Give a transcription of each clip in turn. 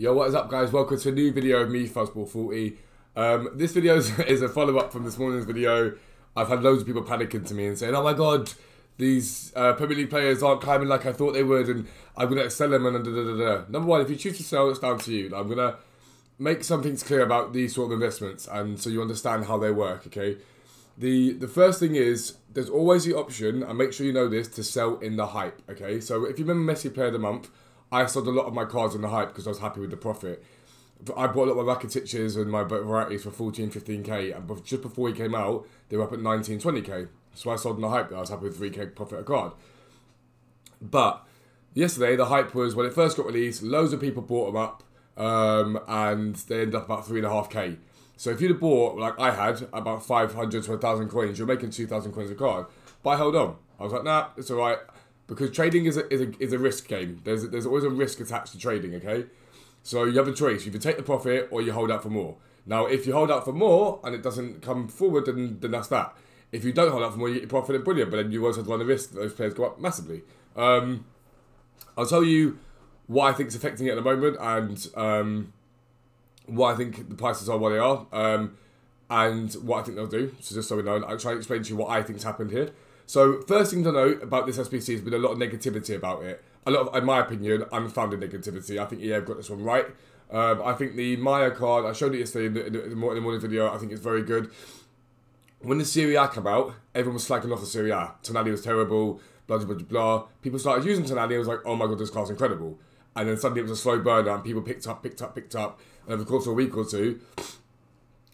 Yo, what is up, guys? Welcome to a new video of me, Fuzzball40. Um, this video is, is a follow-up from this morning's video. I've had loads of people panicking to me and saying, oh my god, these uh, Premier League players aren't climbing like I thought they would, and I'm going to sell them, and da, da, da. Number one, if you choose to sell, it's down to you. I'm going to make some things clear about these sort of investments, and so you understand how they work, okay? The, the first thing is, there's always the option, and make sure you know this, to sell in the hype, okay? So if you remember Messi Player of the Month, I sold a lot of my cards in the hype because I was happy with the profit. I bought a lot of my and my varieties for 14, 15k, and just before he came out, they were up at 19, 20k. So I sold in the hype that I was happy with 3k profit a card. But yesterday, the hype was when it first got released, loads of people bought them up, um, and they ended up about 3.5k. So if you'd have bought, like I had, about 500 to 1,000 coins, you're making 2,000 coins a card. But I held on. I was like, nah, it's alright because trading is a, is a, is a risk game. There's, there's always a risk attached to trading, okay? So you have a choice. You can take the profit or you hold out for more. Now, if you hold out for more and it doesn't come forward, then, then that's that. If you don't hold out for more, you get your profit and brilliant, but then you also run the risk that those players go up massively. Um, I'll tell you what I think is affecting it at the moment and um, what I think the prices are, what they are, um, and what I think they'll do. So just so we know, I'll try and explain to you what I think's happened here. So first thing to note about this SBC has been a lot of negativity about it. A lot of, in my opinion, unfounded negativity. I think EA have got this one right. Um, I think the Meyer card, I showed it yesterday in the, in, the, in the, morning video, I think it's very good. When the Serie A came out, everyone was slacking off the Serie A. Tonali was terrible, blah, blah, blah, blah. People started using Tonali it was like, oh my god, this card's incredible. And then suddenly it was a slow burner and people picked up, picked up, picked up. And over the course of a week or two,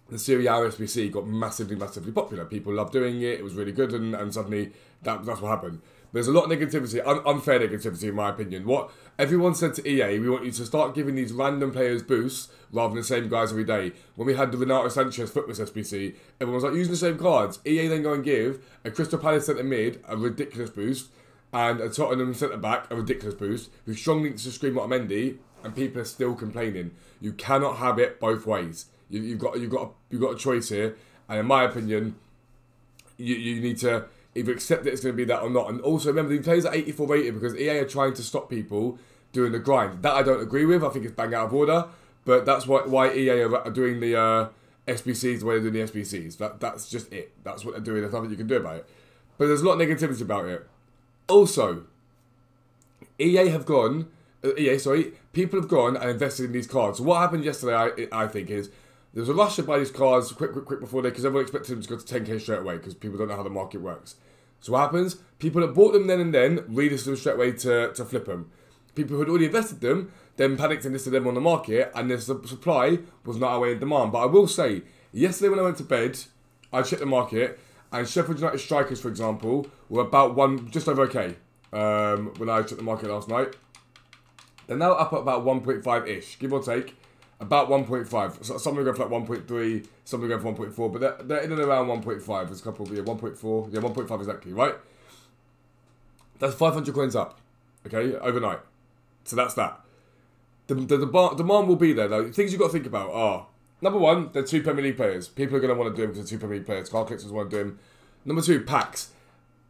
the Serie A SBC got massively, massively popular. People loved doing it. It was really good, and, and suddenly that, that's what happened. There's a lot of negativity, un- unfair negativity, in my opinion. What everyone said to EA, we want you to start giving these random players boosts rather than the same guys every day. When we had the Renato Sanches Footless SBC, everyone was like using the same cards. EA then go and give a Crystal Palace centre mid a ridiculous boost and a Tottenham centre back a ridiculous boost with strong links to Scream Otamendi, and people are still complaining. You cannot have it both ways. You, have got you've got you've got a choice here, and in my opinion, you, you need to either accept that it's going to be that or not. And also remember, the players are 84 rated because EA are trying to stop people doing the grind. That I don't agree with. I think it's bang out of order. But that's why why EA are doing the uh, SBCs the way they're doing the SBCs. That that's just it. That's what they're doing. There's nothing you can do about it. But there's a lot of negativity about it. Also, EA have gone. Uh, EA, sorry, people have gone and invested in these cards. So what happened yesterday, I, I think, is there was a rush to buy these cars quick, quick, quick before they, because everyone expected them to go to 10k straight away, because people don't know how the market works. So what happens? People that bought them then and then relisted them straight away to, to flip them. People who had already invested them then panicked and listed them on the market, and the supply was not outweighing demand. But I will say, yesterday when I went to bed, I checked the market, and Sheffield United strikers, for example, were about one, just over okay. Um, when I checked the market last night, they're now up at about 1.5 ish, give or take about 1.5. So some will go for like 1.3, some will go for 1.4, but they're, they're in and around 1.5. There's a couple, of yeah, 1.4, yeah, 1.5 exactly, right? That's 500 coins up, okay, overnight. So that's that. The, the, the demand will be there, though. Things you've got to think about are number one, they're two Premier League players. People are going to want to do them because they're two Premier League players. Carl Clixers want to do them. Number two, packs.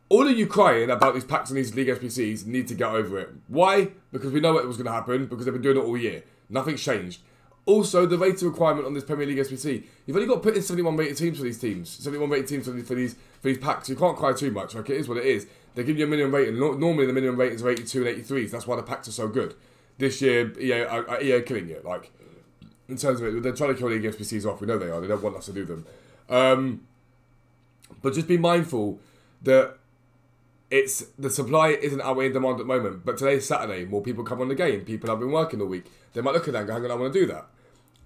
All of you crying about these packs and these League SBCs need to get over it. Why? Because we know what was going to happen, because they've been doing it all year. Nothing's changed. Also, the rating requirement on this Premier League SBC, you've only got to put in 71 rated teams for these teams. 71 rated teams for these, for these, for these packs. You can't cry too much. Like, it is what it is. They give you a minimum rating. Normally, the minimum ratings are 82 and 83. So that's why the packs are so good. This year, EA are, EA killing it. Like, in terms of it, they're trying to kill the SBCs off. We know they are. They don't want us to do them. Um, but just be mindful that it's the supply isn't outweighing demand at the moment. But today's Saturday, more people come on the game. People have been working all week. They might look at that and go, hang on, I want to do that.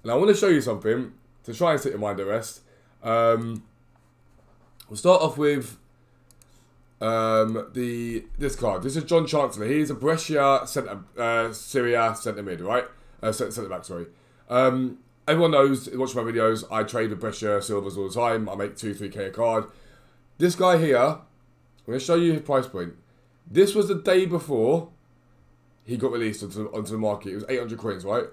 And I want to show you something to try and set your mind at rest. Um, we'll start off with um, the this card. This is Jhon Chancellor. He's a Brescia centre, uh, Serie A centre mid, right? Uh, centre back, sorry. Um, everyone knows, watch my videos, I trade with Brescia Silvers all the time. I make 2, 3k a card. This guy here, I'm going to show you his price point. This was the day before he got released onto, onto the market. It was 800 coins, right?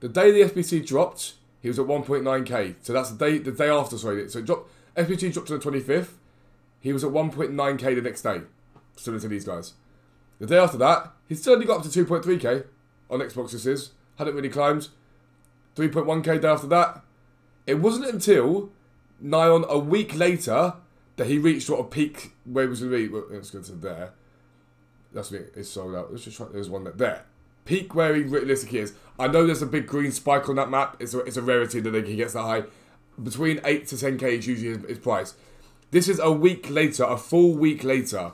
The day the SBC dropped, he was at 1.9k. So that's the day the day after, sorry. So dropped, SBC dropped to the 25th. He was at 1.9k the next day. Similar to these guys. The day after that, he's still only got up to 2.3k on Xbox this is. hadn't really climbed. 3.1k day after that. It wasn't until nigh on a week later that he reached sort of peak where he was going to be. Let's go to there. That's me. It's sold out. Let's just try. There's one that there. Peak where he realistically is. I know there's a big green spike on that map. It's a, it's a rarity that he gets that high. Between 8 to 10k is usually his, his price. This is a week later, a full week later,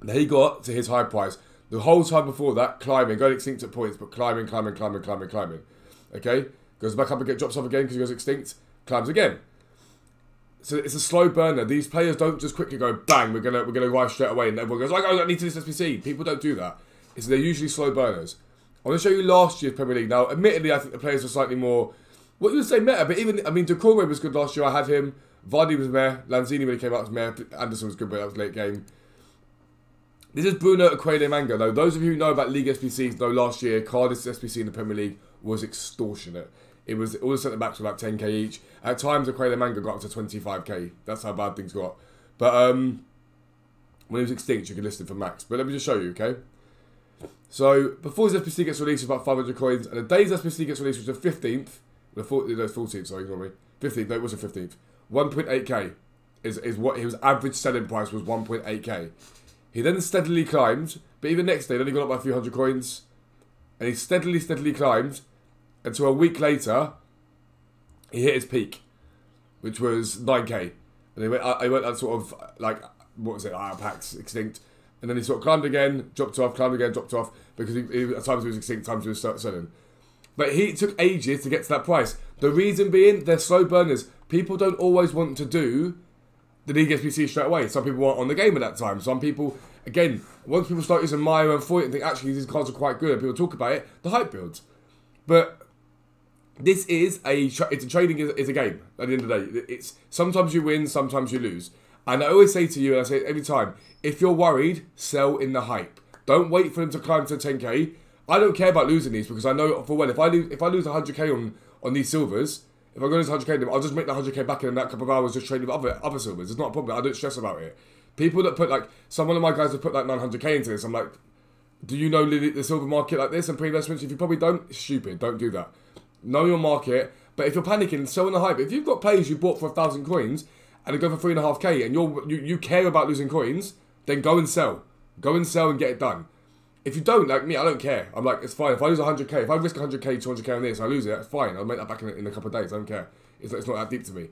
that he got to his high price. The whole time before that, climbing, going extinct at points, but climbing, climbing, climbing, climbing, climbing. Okay? Goes back up and get drops off again because he goes extinct, climbs again. So it's a slow burner. These players don't just quickly go bang. We're gonna we're gonna rise straight away, and everyone goes like, "Oh, I need to do this SBC." People don't do that. It's they're usually slow burners. I want to show you last year's Premier League. Now, admittedly, I think the players were slightly more. What you would say meta, but even I mean, Doucouré was good last year. I had him. Vardy was there. Lanzini when he came out was there. Anderson was good, but that was late game. This is Bruno Ecuele Manga, though. Those of you who know about League SBCs know last year, Cardiff's SBC in the Premier League was extortionate. It was all the centre backs were like 10k each. At times, Aquele Manga got up to 25k. That's how bad things got. But um, when he was extinct, you could list it for max. But let me just show you, okay? So before his SBC gets released, about 500 coins, and the day's SBC gets released, which is the 15th, the 14th, sorry, ignore me, 15th, no, it was the 15th. 1.8k is, is what his average selling price was 1.8k. He then steadily climbed, but even next day, he only got up by a few hundred coins, and he steadily, steadily climbed until a week later, he hit his peak, which was 9k. And he went, uh, he went that sort of like, what was it, Iron Packs, extinct. And then he sort of climbed again, dropped off, climbed again, dropped off, because he, he, at times he was extinct, times he was selling. But he took ages to get to that price. The reason being, they're slow burners. People don't always want to do the SBC straight away. Some people weren't on the game at that time. Some people, again, once people start using Meyer and Foyth and think, actually, these cards are quite good, and people talk about it, the hype builds. But this is a, it's a trading is a game at the end of the day. It's sometimes you win, sometimes you lose. And I always say to you, and I say every time, if you're worried, sell in the hype. Don't wait for them to climb to 10k. I don't care about losing these because I know for when if I lose if I lose 100k on on these silvers, if I lose 100k, I'll just make the 100k back in that couple of hours just trading with other other silvers. It's not a problem. I don't stress about it. People that put like some of my guys have put like 900k into this. I'm like, do you know the silver market like this and pre-investments? If you probably don't, stupid. Don't do that. Know your market. But if you're panicking, sell in the hype. If you've got players you bought for a thousand coins and they go for three and a half k, and you're you, you care about losing coins, then go and sell. Go and sell and get it done. If you don't, like me, I don't care. I'm like, it's fine. If I lose 100k, if I risk 100k, 200k on this, I lose it, it's fine. I'll make that back in, in a couple of days. I don't care. It's, it's not that deep to me.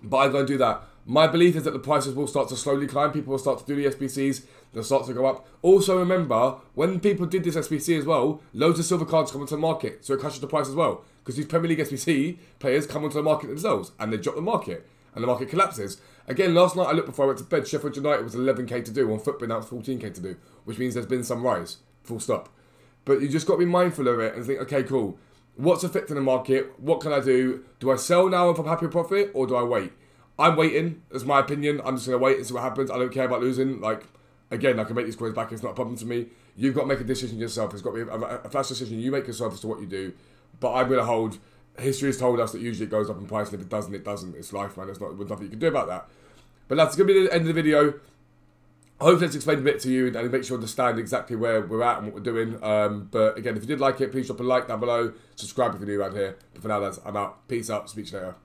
But I and do that. My belief is that the prices will start to slowly climb. People will start to do the SBCs. They'll start to go up. Also, remember, when people did this SBC as well, loads of silver cards come onto the market. So it crashes the price as well. Because these Premier League SBC players come onto the market themselves and they drop the market. And the market collapses. Again, last night I looked before I went to bed. Sheffield United was 11k to do. On Futbin, now it's 14k to do. Which means there's been some rise. Full stop. But you just got to be mindful of it and think, okay, cool. What's affecting the market? What can I do? Do I sell now if I'm happy with profit or do I wait? I'm waiting. That's my opinion. I'm just going to wait and see what happens. I don't care about losing. Like, again, I can make these coins back. It's not a problem to me. You've got to make a decision yourself. It's got to be a, a flash decision you make yourself as to what you do. But I'm going to hold. History has told us that usually it goes up in price, and if it doesn't, it doesn't. It's life, man. There's not there's nothing you can do about that. But that's going to be the end of the video. Hopefully, it's explained a bit to you and make sure you understand exactly where we're at and what we're doing. Um, but again, if you did like it, please drop a like down below. Subscribe if you're new around here. But for now, that's I'm out. Peace out. Speak later.